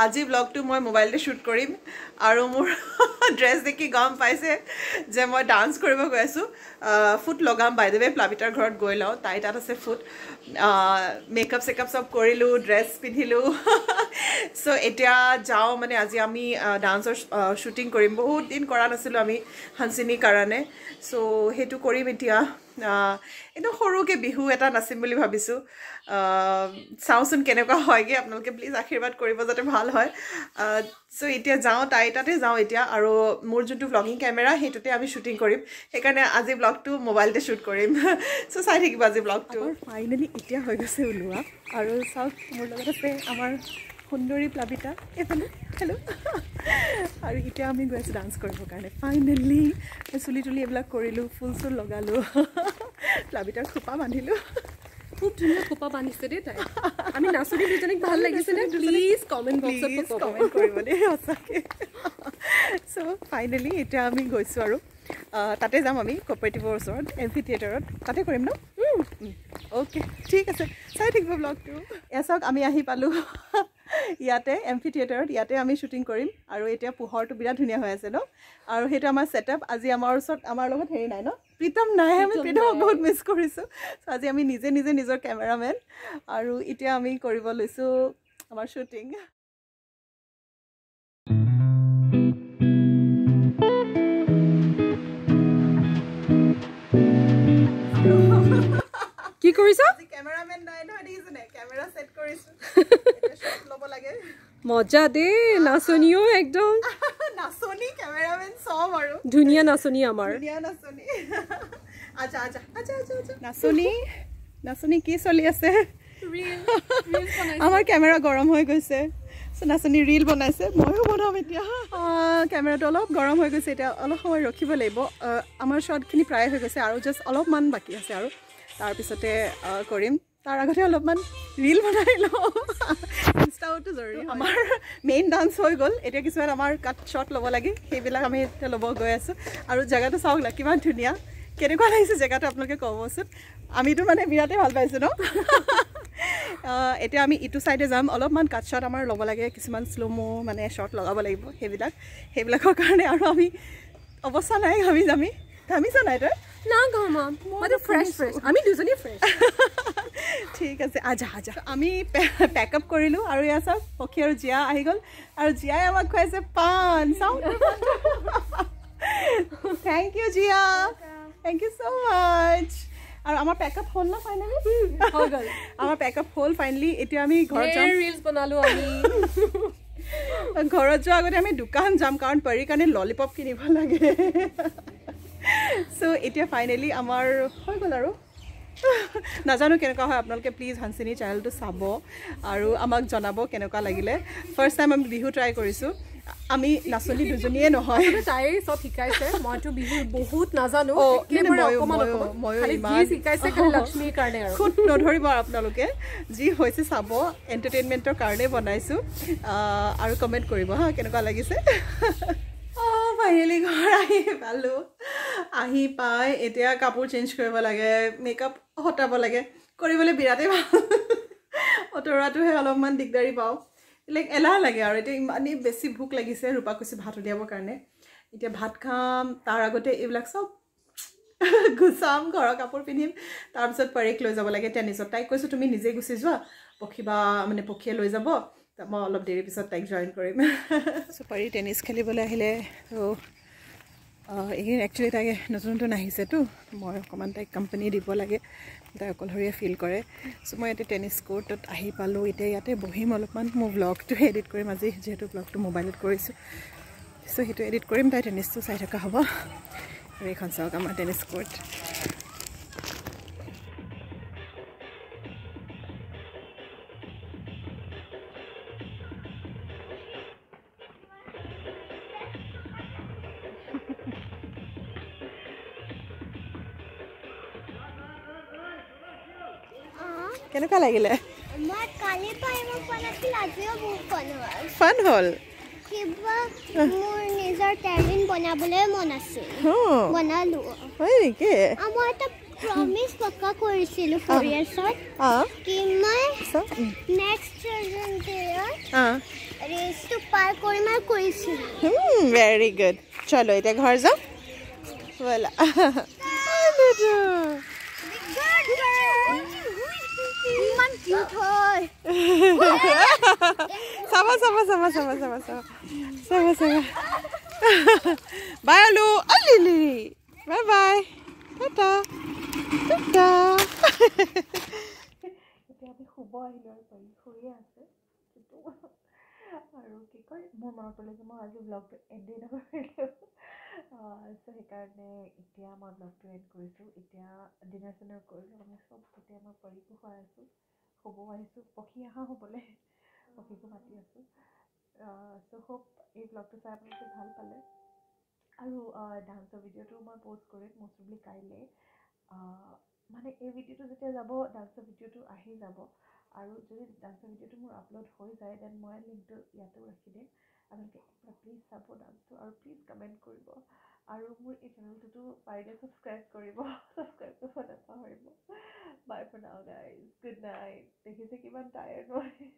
আজি ব্লগটো মই মোবাইলতে শ্বুট কৰিম আৰু মোৰ ড্ৰেছ দেখি গম পাইছে যে মই ডান্স কৰিব গৈ আছোঁ। ফুট লগাম বাইদেৱে প্লাবিতাৰ ঘৰত গৈ লওঁ তাই তাত আছে ফুট মেকআপ চেকআপ চব কৰিলোঁ ড্ৰেছ পিন্ধিলোঁ। চ' এতিয়া যাওঁ মানে আজি আমি ডান্সৰ শ্বুটিং কৰিম। বহুত দিন কৰা নাছিলোঁ আমি হানচিনিৰ কাৰণে। চ' সেইটো কৰিম এতিয়া। একদম সৰুকৈ বিহু এটা নাচিম বুলি ভাবিছোঁ। চাওঁচোন কেনেকুৱা হয়গৈ। আপোনালোকে প্লিজ আশীৰ্বাদ কৰিব যাতে ভাল হয়। চ' এতিয়া যাওঁ তাই তাতে যাওঁ এতিয়া। আৰু মোৰ যোনটো ব্লগিং কেমেৰা সেইটোতে আমি শ্বুটিং কৰিম। সেইকাৰণে আজি ব্লগটো মোবাইলতে শ্বুট কৰিম। চ' চাই থাকিব আজি ব্লগটো ফাইনেলি এতিয়া হৈ গৈছে ওলোৱা। আৰু চাওক মোৰ লগত আছে আমাৰ সুন্দৰী প্লাবিতা। এইফালে হেল্ল' আৰু এতিয়া আমি গৈ আছোঁ ডান্স কৰিবৰ কাৰণে। ফাইনেলি চুলি তুলি এইবিলাক কৰিলোঁ ফুল চুল লগালোঁ। প্লাবিতাৰ খোপা বান্ধিলোঁ। খুব ধুনীয়া খোপা বান্ধিছে দেই তাই। আমি নাচনী দুজনীক ভাল লাগিছে নে প্লিজ কমেণ্ট বক্সত কমেণ্ট কৰিব দেই সঁচাকৈ। চ' ফাইনেলি এতিয়া আমি গৈছোঁ আৰু তাতে যাম আমি কপাৰেটিভৰ ওচৰত এম্ফি থিয়েটাৰত তাতে কৰিম ন? অ'কে ঠিক আছে। চাই থাকিব ব্লগটো এয়া চাওক আমি আহি পালোঁ। ইয়াতে এম্ফি থিয়েটাৰত ইয়াতে আমি শ্বুটিং কৰিম। আৰু এতিয়া পোহৰটো বিৰাট ধুনীয়া হৈ আছে ন? আৰু সেইটো আমাৰ ছেটআপ আজি আমাৰ ওচৰত আমাৰ লগত হেৰি নাই ন? প্ৰীতম নাই আমি প্ৰীতমক বহুত মিছ কৰিছোঁ। চ' আজি আমি নিজে নিজে নিজৰ কেমেৰামেন আৰু এতিয়া আমি কৰিব লৈছোঁ আমাৰ শ্বুটিং ল'ব লাগে। মজা দেই নাচনীও একদম। ধুনীয়া নাচনী আমাৰ। ধুনীয়া নাচনী। আচ্ছা আচ্ছা আচ্ছা আচ্ছা আচ্ছা। নাচনী কি চলি আছে? আমাৰ কেমেৰা গৰম হৈ গৈছে। নাচনী ৰীল বনাইছে। ময়ো বনাম এতিয়া। কেমেৰাটো অলপ গৰম হৈ গৈছে। এতিয়া অলপ সময় ৰখিব লাগিব। আমাৰ শ্বৰ্টখিনি প্ৰায় হৈ গৈছে আৰু জাষ্ট অলপমান বাকী আছে আৰু। তাৰপিছতে কৰিম। তাৰ আগতে অলপমান ৰীল বনাই লওঁ। ইনষ্টাওতো জৰুৰী আমাৰ মেইন ডান্স হৈ গ'ল। এতিয়া কিছুমান আমাৰ কাট শ্বট ল'ব লাগে। সেইবিলাক আমি এতিয়া ল'ব গৈ আছোঁ। আৰু জেগাটো চাওক না কিমান ধুনীয়া। কেনেকুৱা লাগিছে জেগাটো আপোনালোকে ক'বচোন আমিতো মানে বিৰাটেই ভাল পাইছোঁ ন? এতিয়া আমি ইটো ছাইডে যাম। অলপমান কাট শ্বট আমাৰ ল'ব লাগে। কিছুমান শ্ল'মো মানে শ্বট লগাব লাগিব সেইবিলাক। সেইবিলাকৰ কাৰণে আৰু আমি অৱস্থা নাই। ঘামি যামি ঘামিছা নাই তই? না ঘামা মই ফ্ৰেছ ফ্ৰেছ আমি দুজনী ফ্ৰেছ ঠিক আছে আজা আজা। আমি পেকআপ কৰিলোঁ আৰু এয়া চাওক পক্ষী আৰু জীয়া আহি গ'ল। আৰু জীয়াই আমাক খুৱাইছে পাণ চাওঁ। Thank you Jiya. Thank you so' much আৰু আমাৰ পেকআপ হ'ল ন ফাইনেলি হৈ গ'ল। আমাৰ পেকআপ হ'ল ফাইনেলি এতিয়া আমি ঘৰত যাম। ৰিলছ বনালোঁ আমি। ঘৰত যোৱাৰ আগতে আমি দোকান যাম কাৰণ পৰীৰ কাৰণে ললিপপ কিনিব লাগে। চ' এতিয়া ফাইনেলি আমাৰ হৈ গ'ল আৰু। নাজানো কেনেকুৱা হয় আপোনালোকে প্লিজ হানচিনি চেনেলটো চাব আৰু আমাক জনাব কেনেকুৱা লাগিলে। ফাৰ্ষ্ট টাইম আমি বিহু ট্ৰাই কৰিছোঁ। আমি নাচনী দুজনীয়ে নহয়। তাই চব শিকাইছে। মইতো বিহু বহুত নাজানো। খুদ নধৰিব আপোনালোকে। যি হৈছে চাব এণ্টাৰটেইনমেণ্টৰ কাৰণে বনাইছোঁ। আৰু কমেণ্ট কৰিব হা কেনেকুৱা লাগিছে। ফাইনেলি ঘৰ আহি পালোঁ। আহি পাই এতিয়া কাপোৰ চেঞ্জ কৰিব লাগে মেকআপ হটাব লাগে। কৰিবলৈ বিৰাটেই ভাল। অঁতৰোৱাটোহে অলপমান দিগদাৰী পাওঁ। লাইক এলাহ লাগে আৰু। এতিয়া ইমানেই বেছি ভোক লাগিছে ৰূপা কৈছে ভাত উলিয়াবৰ কাৰণে। এতিয়া ভাত খাম তাৰ আগতে এইবিলাক চব গুচাম ঘৰৰ কাপোৰ পিন্ধিম। তাৰপিছত পৰীক লৈ যাব লাগে টেনিছত। তাইক কৈছোঁ তুমি নিজে গুচি যোৱা। পক্ষী বা মানে পক্ষীয়ে লৈ যাব। মই অলপ দেৰি পিছত তাইক জইন কৰিম। চ' পাৰি টেনিছ খেলিবলৈ আহিলে। এইখিনি একচুৱেলি তাইক নতুন নতুন আহিছেতো। মই অকণমান তাইক কোম্পানী দিব লাগে। তাই অকলশৰীয়া ফিল কৰে। চ' মই ইয়াতে টেনিছ কৰ্টত আহি পালোঁ। এতিয়া ইয়াতে বহিম অলপমান। মোৰ ব্লগটো এডিট কৰিম আজি যিহেতু ব্লগটো মোবাইলত কৰিছোঁ। চ' সেইটো এডিট কৰিম। তাই টেনিছটো চাই থকা হ'ব। এইখন চাওক আমাৰ টেনিছ কৰ্ট কেনেকুৱা লাগিলে? ফান হ'ল? মোৰ নিজৰ টেলিন বনাবলৈ মন আছিল। বনালো। হয় নেকি? মই এটা প্ৰমিছ পক্কা কৰিছিলোঁ ফ'ৰ ইয়াৰ্ছত অঁ কি মই চ' নেক্সট চিলড্ৰেন ডে'ত অঁ। ৰেচটো পাৰ কৰিম আৰু কৰিছিলোঁ। ভেৰি গুড চলো এতিয়া ঘৰ যাওঁ। ব'লা। Sieh toll. Sama, sama, sama, sama, sama, sama. Sama, sama. Bye, hallo. Allili. Bye, bye. Tata. Tata. মোৰ মনত পৰিলে যে মই আজি ব্লগটো এণ্ডেই নকৰিলোঁ চ' সেইকাৰণে এতিয়া মই ব্লগটো এণ্ড কৰিছোঁ এতিয়া ডিনাৰ চিনাৰ কৰিলোঁ মানে চব এতিয়া মই পৰিপোষ হৈ আছোঁ শুবও আহিছোঁ পক্ষী অহা হ'বলৈ পক্ষীকো মাতি আছোঁ চ' হোপ এই ব্লগটো চাই আপোনালোকে ভাল পালে আৰু ডান্সৰ ভিডিঅ'টো মই প'ষ্ট কৰিম মষ্ট প্ৰবলি কাইলৈ মানে এই ভিডিঅ'টো যেতিয়া যাব ডান্সৰ ভিডিঅ'টো আহি যাব আৰু যদি ডান্সৰ ভিডিঅ'টো মোৰ আপলোড হৈ যায় দেন মই লিংকটো ইয়াতো ৰাখি দিম আপোনালোকে প্লিজ চাব ডান্সটো আৰু প্লিজ কমেণ্ট কৰিব আৰু মোৰ এই চেনেলটোতো পাৰিলে ছাবস্ক্ৰাইব কৰিব ছাবস্ক্ৰাইব কৰিব নাপাহৰিব। Bye for now guys good night দেখিছে কিমান টায়াৰ্ড মই।